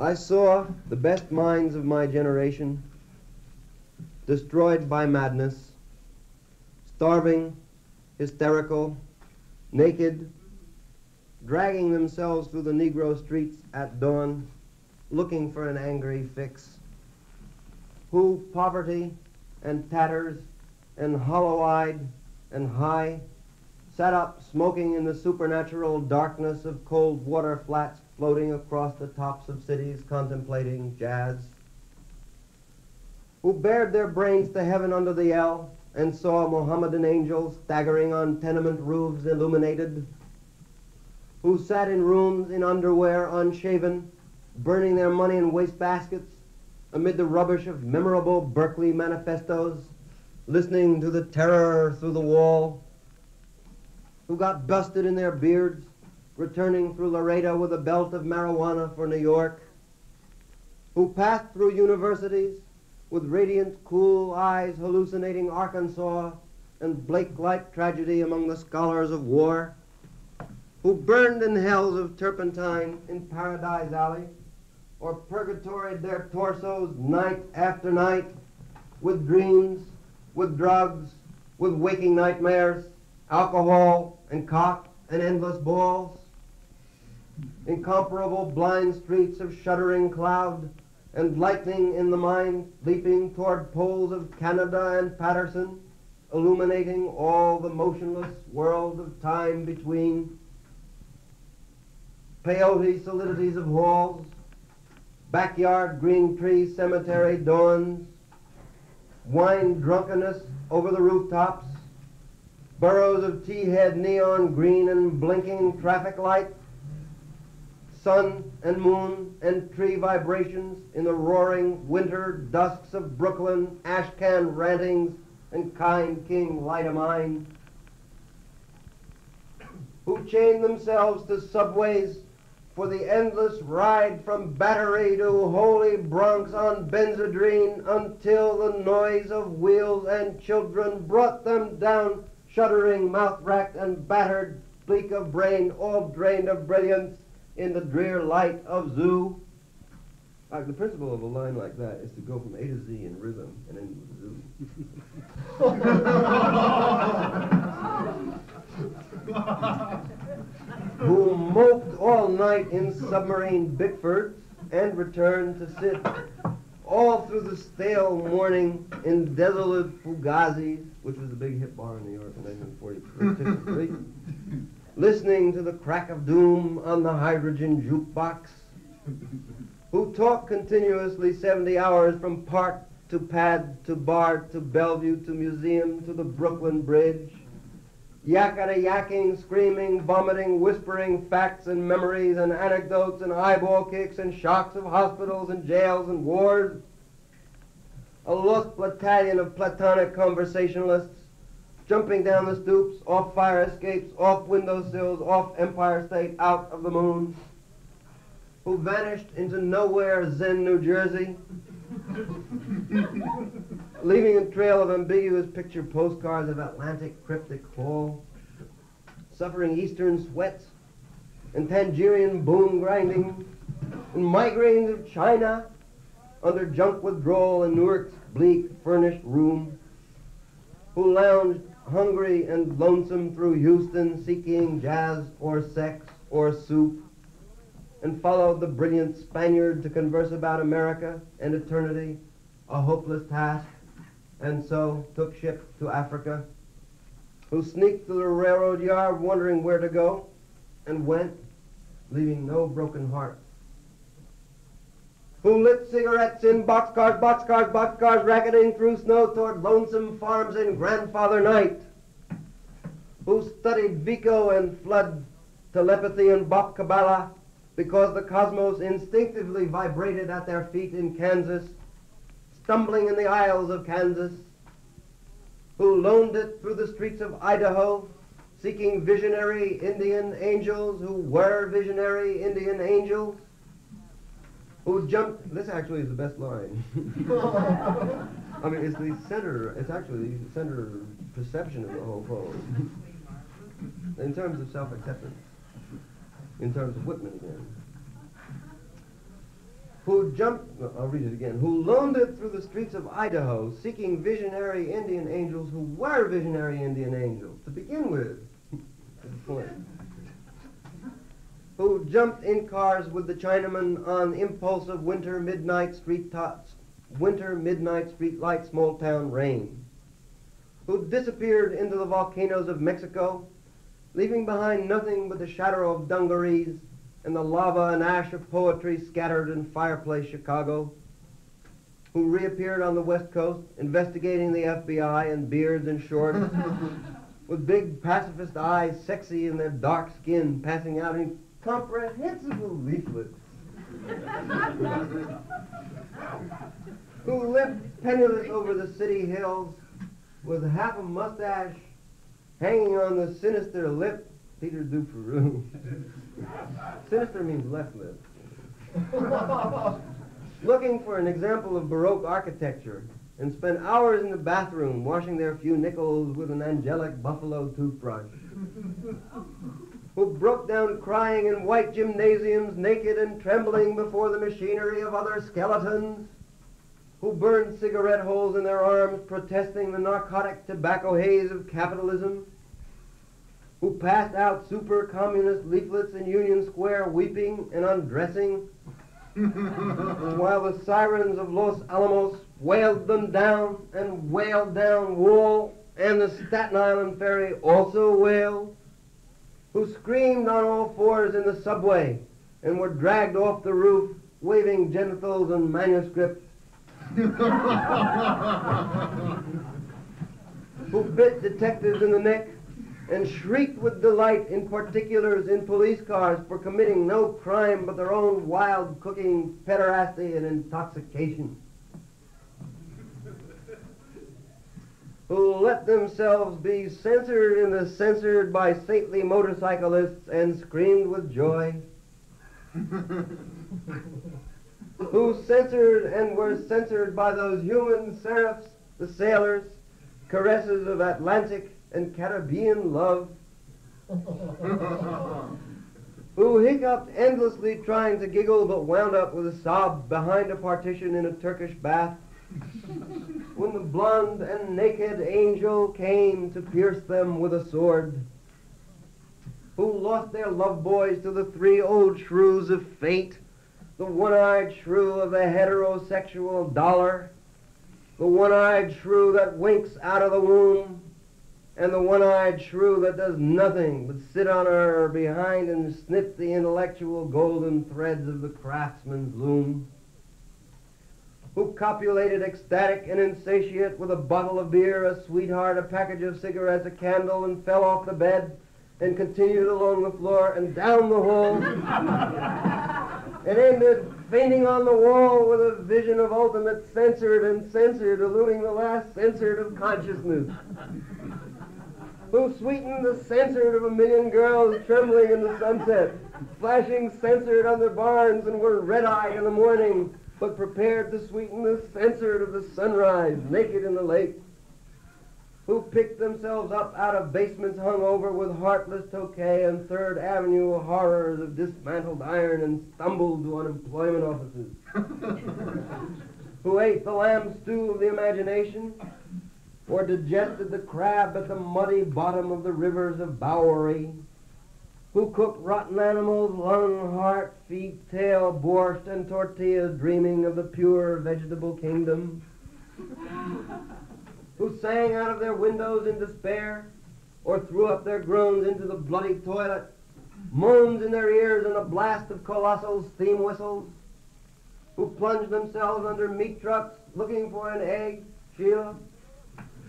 I saw the best minds of my generation destroyed by madness, starving, hysterical, naked, dragging themselves through the Negro streets at dawn, looking for an angry fix, who poverty and tatters and hollow-eyed and high sat up smoking in the supernatural darkness of cold water flats floating across the tops of cities contemplating jazz, who bared their brains to heaven under the L and saw Mohammedan angels staggering on tenement roofs illuminated, who sat in rooms in underwear unshaven, burning their money in wastebaskets amid the rubbish of memorable Berkeley manifestos, listening to the terror through the wall, who got busted in their beards, returning through Laredo with a belt of marijuana for New York, who passed through universities with radiant, cool eyes hallucinating Arkansas and Blake-like tragedy among the scholars of war, who burned in hells of turpentine in Paradise Alley, or purgatoried their torsos night after night with dreams, with drugs, with waking nightmares, alcohol and cock and endless balls, incomparable blind streets of shuddering cloud and lightning in the mind leaping toward poles of Canada and Paterson, illuminating all the motionless world of time between, peyote solidities of halls, backyard green tree cemetery dawns, wine drunkenness over the rooftops, burrows of tea-head neon green and blinking traffic lights, sun and moon and tree vibrations in the roaring winter dusks of Brooklyn, ashcan rantings, and kind king light of mine, who chain themselves to subways for the endless ride from Battery to Holy Bronx on Benzedrine until the noise of wheels and children brought them down, shuddering, mouth-racked and battered, bleak of brain, all drained of brilliance in the drear light of zoo. Uh, the principle of a line like that is to go from A to Z in rhythm and end with zoo. who moped all night in submarine Bickfords and returned to sit all through the stale morning in desolate Fugazzi, which was a big hit bar in New York in 1943, listening to the crack of doom on the hydrogen jukebox, who talked continuously 70 hours from park to pad to bar to Bellevue to museum to the Brooklyn Bridge, yakata yakking, screaming, vomiting, whispering facts and memories and anecdotes and eyeball kicks and shocks of hospitals and jails and wars. A lost battalion of platonic conversationalists jumping down the stoops, off fire escapes, off windowsills, off Empire State, out of the moon, who vanished into nowhere Zen, New Jersey, leaving a trail of ambiguous picture postcards of Atlantic cryptic hall, suffering eastern sweats and Tangerian boom grinding and migraines of China under junk withdrawal in Newark's bleak furnished room, who lounged hungry and lonesome through Houston seeking jazz or sex or soup, and followed the brilliant Spaniard to converse about America and eternity, a hopeless task, and so took ship to Africa, who sneaked through the railroad yard wondering where to go, and went, leaving no broken heart. Who lit cigarettes in boxcars, boxcars, boxcars, racketing through snow toward lonesome farms in grandfather night. Who studied Vico and flood telepathy and Bach Kabbalah because the cosmos instinctively vibrated at their feet in Kansas stumbling in the aisles of Kansas, who loaned it through the streets of Idaho, seeking visionary Indian angels who were visionary Indian angels, Oh, who jumped. This actually is the best line. I mean, it's the center, it's actually the center perception of the whole poem. in terms of self acceptance, in terms of Whitman again who jumped, I'll read it again, who loaned it through the streets of Idaho, seeking visionary Indian angels who were visionary Indian angels to begin with. Who jumped in cars with the Chinaman on impulse of winter midnight street tots, winter midnight street light small town rain, who disappeared into the volcanoes of Mexico, leaving behind nothing but the shadow of dungarees and the lava and ash of poetry scattered in fireplace Chicago, who reappeared on the West Coast investigating the FBI in beards and shorts, with big pacifist eyes, sexy in their dark skin, passing out incomprehensible leaflets. who lived penniless over the city hills with half a mustache hanging on the sinister lip, Peter Du Peru. sinister means left lip. Looking for an example of Baroque architecture and spent hours in the bathroom washing their few nickels with an angelic buffalo toothbrush. Who broke down crying in white gymnasiums, naked and trembling before the machinery of other skeletons who burned cigarette holes in their arms protesting the narcotic tobacco haze of capitalism, who passed out super communist leaflets in Union Square weeping and undressing, while the sirens of Los Alamos wailed them down and wailed down Wall, and the Staten Island ferry also wailed, who screamed on all fours in the subway and were dragged off the roof waving genitals and manuscripts who bit detectives in the neck and shrieked with delight in particulars in police cars for committing no crime but their own wild cooking, pederasty, and intoxication. Who let themselves be censored in the censored by saintly motorcyclists and screamed with joy. who censored and were censored by those human seraphs, the sailors, caresses of Atlantic and Caribbean love, who hiccuped endlessly trying to giggle but wound up with a sob behind a partition in a Turkish bath, when the blond and naked angel came to pierce them with a sword, who lost their love boys to the three old shrews of fate, the one-eyed shrew of the heterosexual dollar, the one-eyed shrew that winks out of the womb, and the one-eyed shrew that does nothing but sit on her behind and snip the intellectual golden threads of the craftsman's loom, who copulated ecstatic and insatiate with a bottle of beer, a sweetheart, a package of cigarettes, a candle, and fell off the bed and continued along the floor and down the hall and ended fainting on the wall with a vision of ultimate censored and censored, eluding the last censored of consciousness. Who sweetened the censored of a million girls trembling in the sunset, flashing censored on their barns and were red-eyed in the morning, but prepared to sweeten the censored of the sunrise, naked in the lake who picked themselves up out of basements hung over with heartless Tokay and Third Avenue horrors of dismantled iron and stumbled to unemployment offices, who ate the lamb stew of the imagination, or digested the crab at the muddy bottom of the rivers of Bowery, who cooked rotten animals, lung, heart, feet, tail, borscht, and tortillas, dreaming of the pure vegetable kingdom. Who sang out of their windows in despair or threw up their groans into the bloody toilet, moans in their ears and a blast of colossal steam whistles, who plunged themselves under meat trucks looking for an egg, Sheila,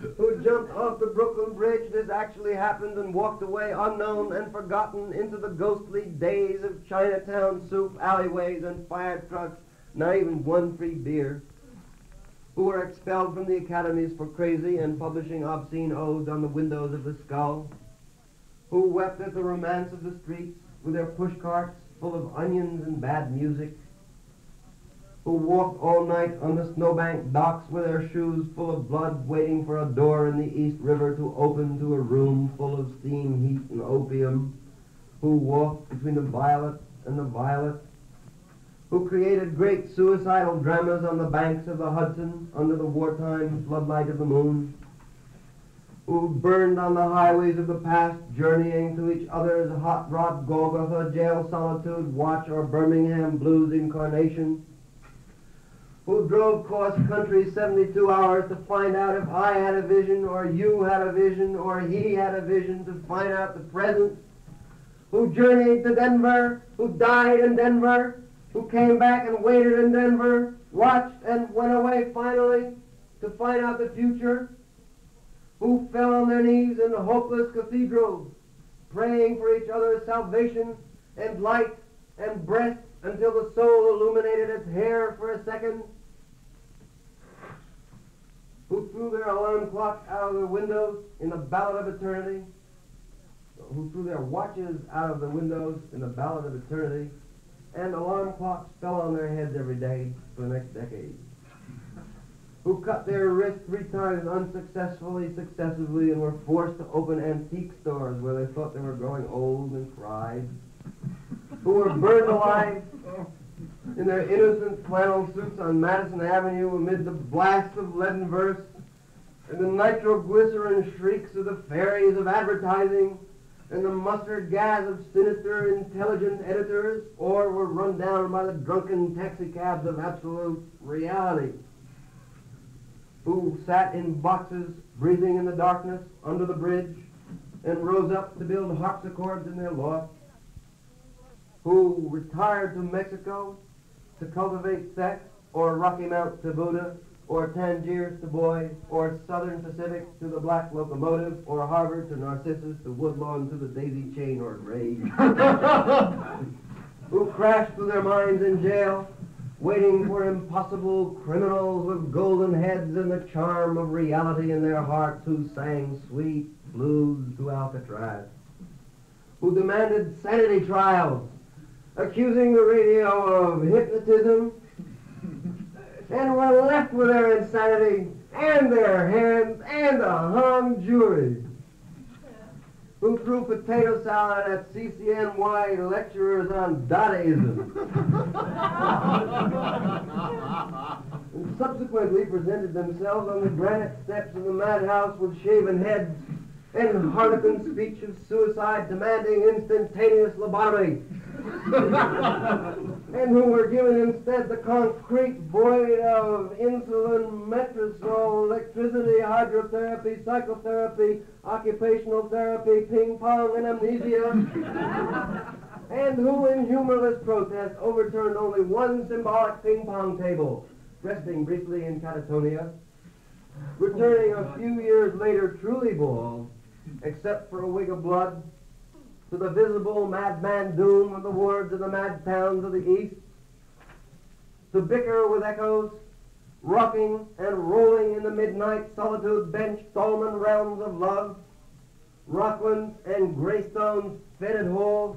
who jumped off the Brooklyn Bridge, this actually happened, and walked away unknown and forgotten into the ghostly days of Chinatown soup, alleyways, and fire trucks, not even one free beer. Who were expelled from the academies for crazy and publishing obscene odes on the windows of the skull, who wept at the romance of the streets with their pushcarts full of onions and bad music, who walked all night on the snowbank docks with their shoes full of blood waiting for a door in the East River to open to a room full of steam heat and opium, who walked between the violet and the violet, who created great suicidal dramas on the banks of the Hudson under the wartime floodlight of the moon, who burned on the highways of the past, journeying to each other's hot rod Golgotha, jail solitude, watch, or Birmingham blues incarnation, who drove cross country 72 hours to find out if I had a vision, or you had a vision, or he had a vision, to find out the present, who journeyed to Denver, who died in Denver, who came back and waited in Denver, watched and went away finally to find out the future, who fell on their knees in the hopeless cathedrals, praying for each other's salvation and light and breath until the soul illuminated its hair for a second, who threw their alarm clock out of their windows in the ballad of eternity, who threw their watches out of the windows in the ballad of eternity, and alarm clocks fell on their heads every day for the next decade. Who cut their wrists three times unsuccessfully, successively, and were forced to open antique stores where they thought they were growing old and cried, who were burned alive in their innocent flannel suits on Madison Avenue amid the blast of leaden verse and the nitroglycerin shrieks of the fairies of advertising and the mustard gas of sinister, intelligent editors, or were run down by the drunken taxicabs of absolute reality who sat in boxes breathing in the darkness under the bridge and rose up to build harpsichords in their loft, who retired to Mexico to cultivate sex, or Rocky Mount to Buddha, or Tangiers to Boy, or Southern Pacific to the Black Locomotive, or Harvard to Narcissus, to Woodlawn to the Daisy Chain or Rage, who crashed through their minds in jail, waiting for impossible criminals with golden heads and the charm of reality in their hearts who sang sweet blues to Alcatraz, who demanded sanity trials, accusing the radio of hypnotism, and were left with their insanity and their hands and a hung jury who threw potato salad at CCNY lecturers on Dadaism. and subsequently presented themselves on the granite steps of the madhouse with shaven heads and harlequin speech of suicide demanding instantaneous lobotomy. and who were given instead the concrete void of insulin, Metrazol, electricity, hydrotherapy, psychotherapy, occupational therapy, ping pong, and amnesia. and who in humorless protest overturned only one symbolic ping pong table, resting briefly in catatonia, returning a few years later truly bald, except for a wig of blood, to the visible madman doom of the wards of the mad towns of the East, to bicker with echoes, rocking and rolling in the midnight solitude bench dolmen realms of love, Rocklands and Greystones fetid halls,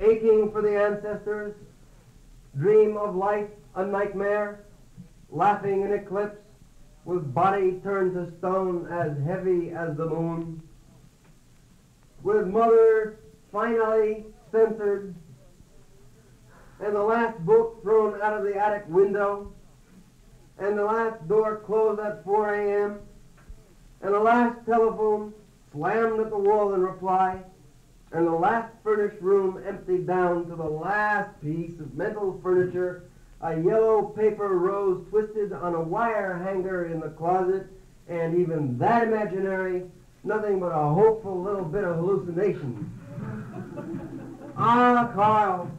aching for the ancestors, dream of life a nightmare, laughing in eclipse, with body turned to stone as heavy as the moon, with mother finally censored, and the last book thrown out of the attic window, and the last door closed at 4 a.m., and the last telephone slammed at the wall in reply, and the last furnished room emptied down to the last piece of mental furniture, a yellow paper rose twisted on a wire hanger in the closet, and even that imaginary, nothing but a hopeful little bit of hallucination. ah, Carl,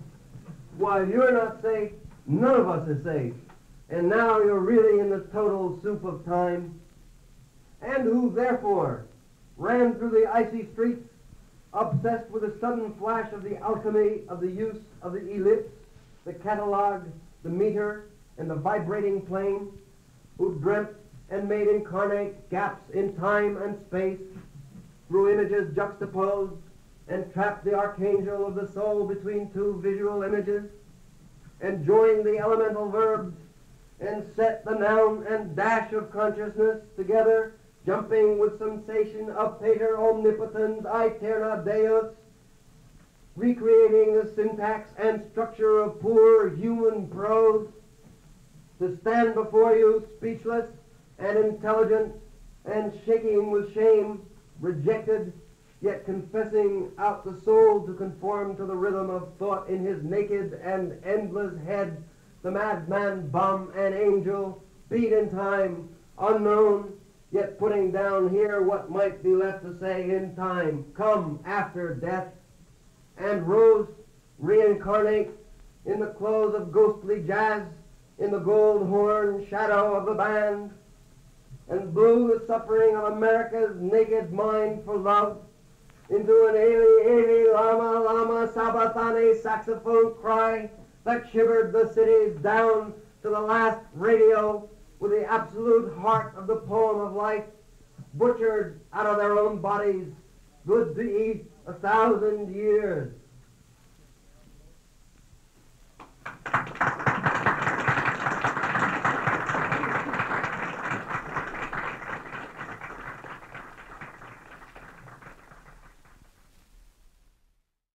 while you're not safe, none of us is safe. And now you're really in the total soup of time. And who, therefore, ran through the icy streets, obsessed with a sudden flash of the alchemy of the use of the ellipse, the catalog, the meter, and the vibrating plane, who dreamt and made incarnate gaps in time and space through images juxtaposed and trapped the archangel of the soul between two visual images and joined the elemental verbs and set the noun and dash of consciousness together jumping with sensation of pater omnipotens aeterna Deus, recreating the syntax and structure of poor human prose, to stand before you speechless and intelligent and shaking with shame, rejected, yet confessing out the soul to conform to the rhythm of thought in his naked and endless head, the madman bum and angel, beat in time, unknown, yet putting down here what might be left to say in time, come after death, and rose, reincarnate, in the clothes of ghostly jazz, in the gold horn shadow of the band, and blew the suffering of America's naked mind for love into an Eli, Eli, Lama, Lama, Sabachthani saxophone cry that shivered the cities down to the last radio with the absolute heart of the poem of life, butchered out of their own bodies, good to eat a thousand years.